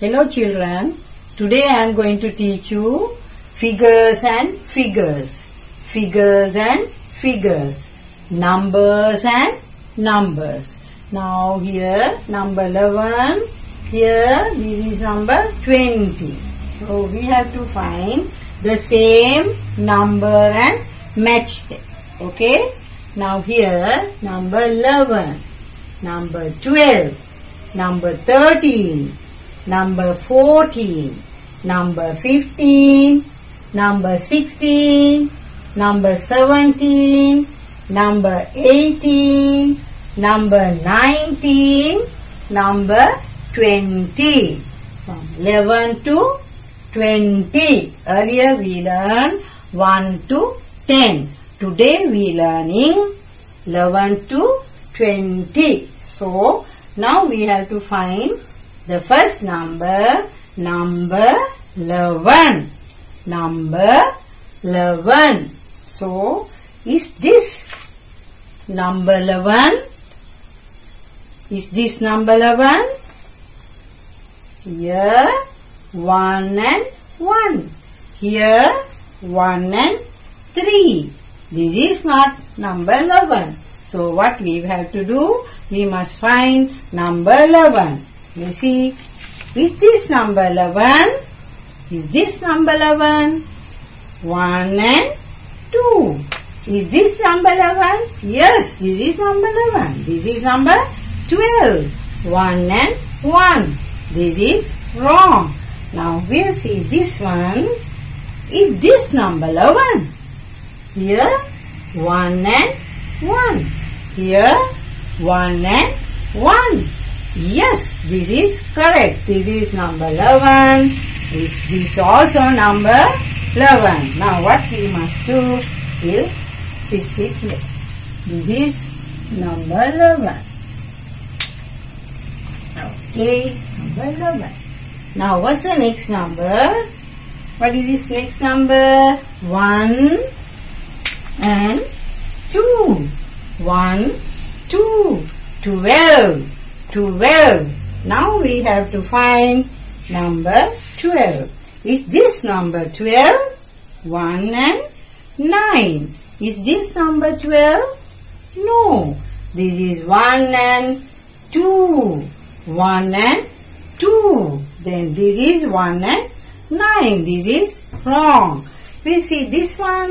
Hello children, today I am going to teach you figures and figures, figures and figures, numbers and numbers. Now here number 11, here this is number 20. So we have to find the same number and match them. Okay? Now here number 11, number 12, number 13, number 14, number 15, number 16, number 17, number 18, number 19, number 20. From 11 to 20. Earlier we learned 1 to 10. Today we learning 11 to 20. So now we have to find the first number, number 11. Number 11. So is this number 11? Is this number 11? Here 1 and 1. Here 1 and 3. This is not number 11. So what we have to do? We must find number 11. You see, is this number 11? Is this number 11? 1 and 2. Is this number 11? Yes, this is number 11. This is number 12. 1 and 1. This is wrong. Now we'll see this one. Is this number 11? Here 1 and 1. Here 1 and 1. Yes, this is correct. This is number 11. Is this also number 11. Now what we must do is fix it here. This is number 11. Okay, number 11. Now what's the next number? What is this next number? 1 and 2. 1, 2, 12. 12. Now we have to find number 12. Is this number 12? 1 and 9. Is this number 12? No. This is 1 and 2. 1 and 2. Then this is 1 and 9. This is wrong. We see this one.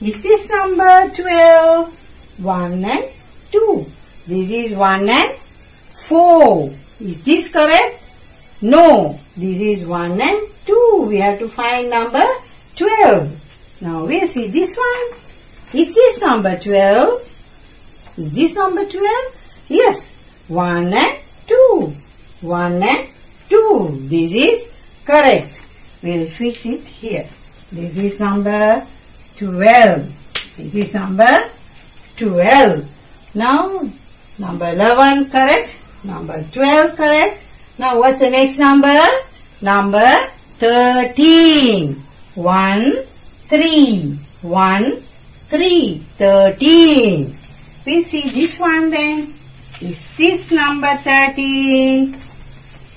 Is this number 12? 1 and 2. This is 1 and 4. Is this correct? No. This is 1 and 2. We have to find number 12. Now we see this one. Is this number 12? Is this number 12? Yes. 1 and 2. 1 and 2. This is correct. We'll fix it here. This is number 12. This is number 12. Now, number 11 correct. Number 12 correct. Now, what's the next number? Number 13. 1, 3. 1, 3. 13. We see this one then. Is this number 13?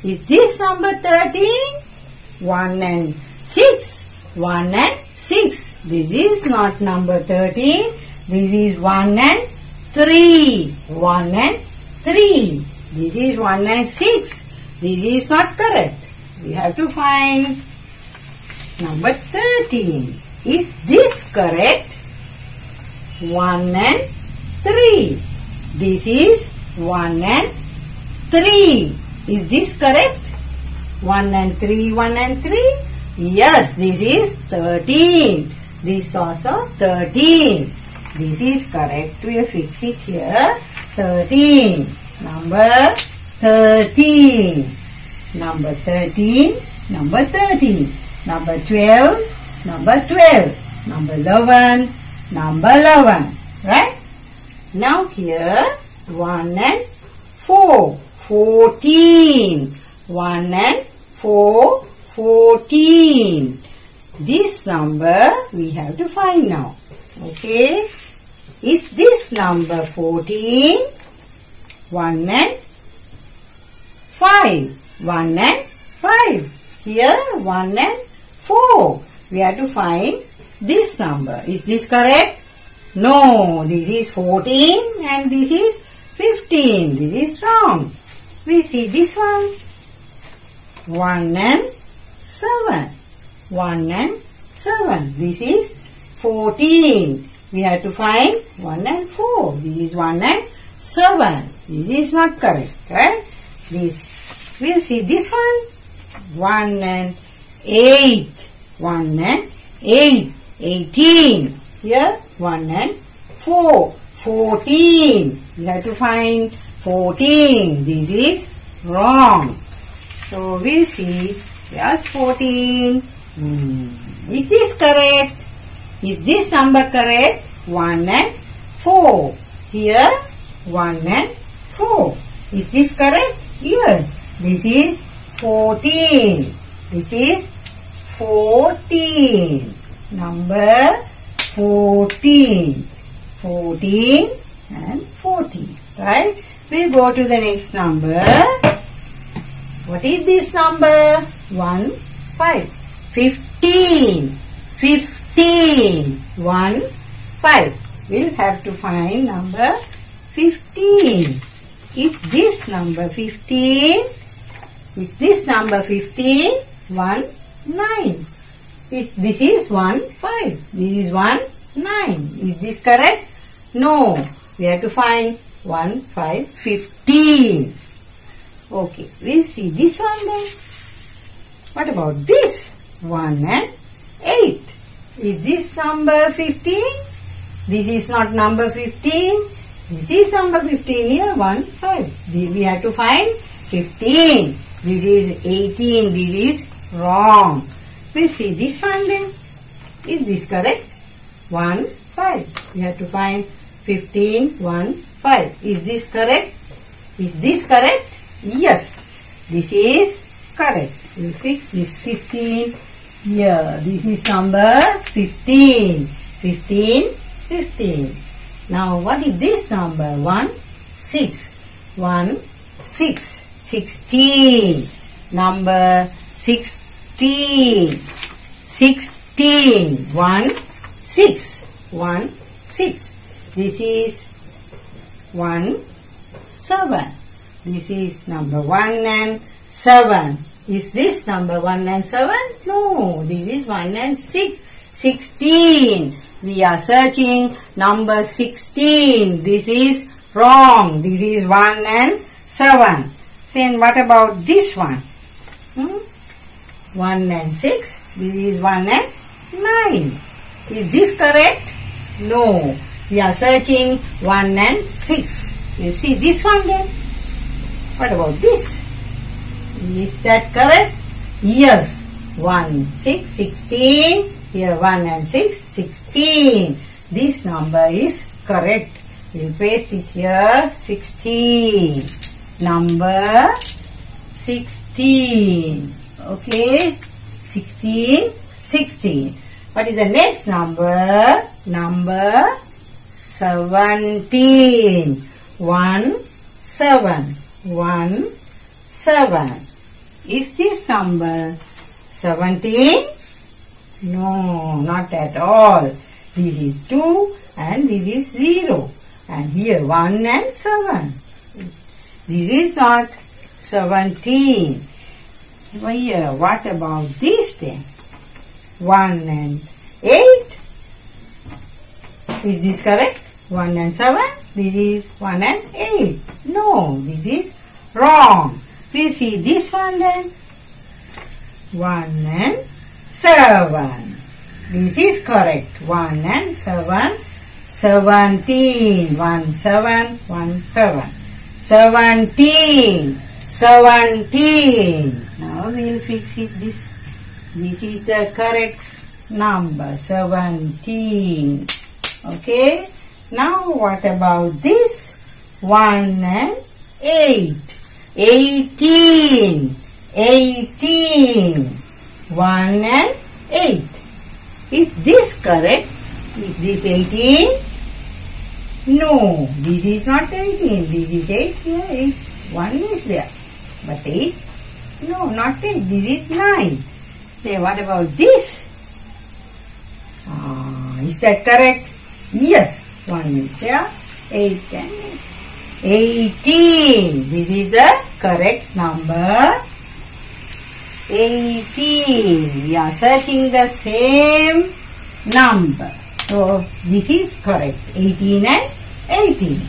Is this number 13? 1 and 6. 1 and 6. This is not number 13. This is 1 and 3. 1 and 3. This is 1 and 6. This is not correct. We have to find number 13. Is this correct? 1 and 3. This is 1 and 3. Is this correct? 1 and 3, 1 and 3? Yes, this is 13. This also 13. This is correct. We fix it here. 13. Number 13. Number 13. Number 13. Number 12. Number 12. Number 11. Number 11. Right? Now here 1 and 4. 14. 1 and 4. 14. This number we have to find now. Okay. Is this number 14? 1 and 5. 1 and 5. Here 1 and 4. We have to find this number. Is this correct? No. This is 14 and this is 15. This is wrong. We see this one. 1 and 7. 1 and 7. This is 14. We have to find 1 and 4. This is 1 and 7. This is not correct. Right? This, we'll see this one. 1 and 8. 1 and 8. 18. Here 1 and 4. 14. We have to find 14. This is wrong. So we see yes 14. Hmm. Is correct? Is this number correct? 1 and 4. Here 1 and 4. Is this correct? Here. This is 14. This is 14. Number 14. 14 and 14. Right? We go to the next number. What is this number? 1, 5. 15. 15. 1, 5. We'll have to find number 15. Is this number 15? Is this number 15? 1, 9. If this is 1, 5. This is 1, 9. Is this correct? No. We have to find 1, 5, 15. Okay. We'll see this one then. What about this? 1 and 8. Is this number 15? This is not number 15. This is number 15 here. 1, 5. We have to find 15. This is 18. This is wrong. We'll see this one then. Is this correct? 1, 5. We have to find 15, 1, 5. Is this correct? Is this correct? Yes. This is correct. We'll fix this 15 here. This is number 15. 15, 15. Now what is this number? 1, 6. 1, 6. 16. Number 16. 16. 1, 6. 1, 6. This is 1, 7. This is number 1 and 7. Is this number 1 and 7? No, this is 1 and 6. 16. We are searching number 16. This is wrong. This is 1 and 7. Then what about this one? Hmm? 1 and 6. This is 1 and 9. Is this correct? No. We are searching 1 and 6. You see this one then? What about this? Is that correct? Yes. 1, 6, 16. Here 1 and 6, 16. This number is correct. We'll paste it here. 16. Number 16. Okay. 16, 16. What is the next number? Number 17. 1, 7. 1, 7. Is this number 17? No, not at all. This is 2 and this is 0. And here 1 and 7. This is not 17. Here, what about this then? 1 and 8. Is this correct? 1 and 7. This is 1 and 8. No, this is wrong. We see this one then. 1 and 7. This is correct. 1 and 7. 17. 1, 7, 1, 7. 17. 17. Now we will fix it. This, this is the correct number. 17. Okay. Now what about this? 1 and 8. 18. 18. 1 and 8. Is this correct? Is this 18? No, this is not 18. This is 8 here. 8. 1 is there. But 8? No, not 8. This is 9. Say, what about this? Ah, is that correct? Yes. 1 is there. 8 and 18. This is the correct number. 18. We are searching the same number. So this is correct. 18 and 18.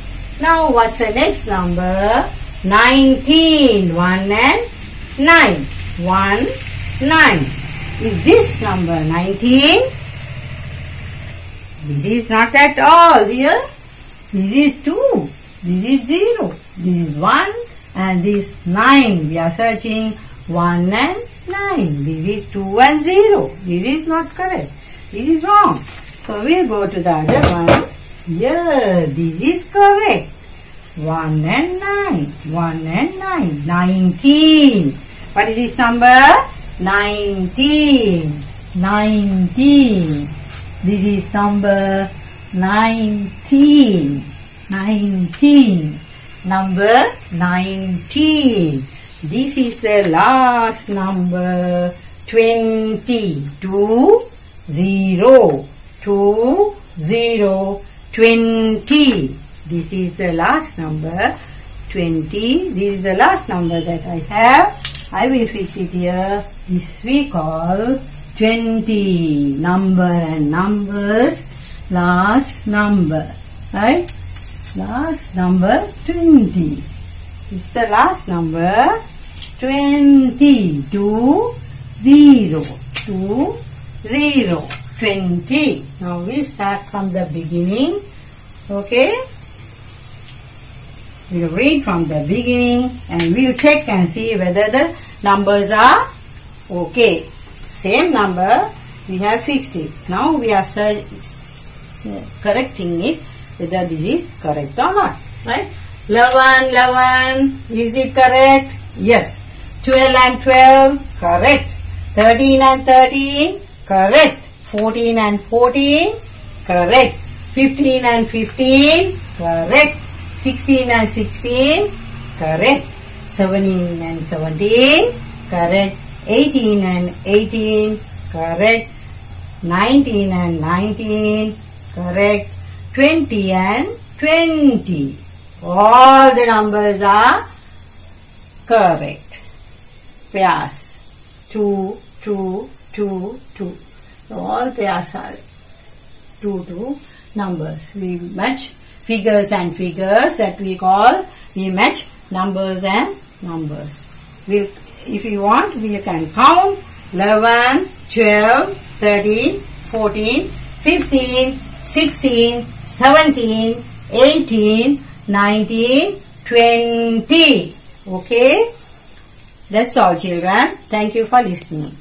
Now what's the next number? 19. 1 and 9. 1, 9. Is this number 19? This is not at all here. This is 2. This is 0. This is 1 and this 9. We are searching 1 and 9. This is 2 and 0. This is not correct. This is wrong. So we'll go to the other one. Yeah, this is correct. 1 and 9. 1 and 9. 19. What is this number? 19. 19. This is number 19. 19. Number 19. This is the last number 20. 2, 0, 2, 0, 20. This is the last number 20. This is the last number that I have. I will fix it here. This we call 20. Number and numbers. Last number. Right? Last number 20. It's the last number 20. 2, 0, 2, 0, 20. Now we start from the beginning. Okay? We'll read from the beginning and we'll check and see whether the numbers are okay. Same number, we have fixed it. Now we are correcting it whether this is correct or not. Right? 11, 11, is it correct? Yes. 12 and 12, correct. 13 and 13, correct. 14 and 14, correct. 15 and 15, correct. 16 and 16, correct. 17 and 17, correct. 18 and 18, correct. 19 and 19, correct. 20 and 20. All the numbers are correct. Pairs. 2, 2, 2, 2. So all pairs are 2, 2 numbers. We match figures and figures that we call, we match numbers and numbers. We, if you want, we can count 11, 12, 13, 14, 15, 16, 17, 18, 19, 20. Okay? That's all children. Thank you for listening.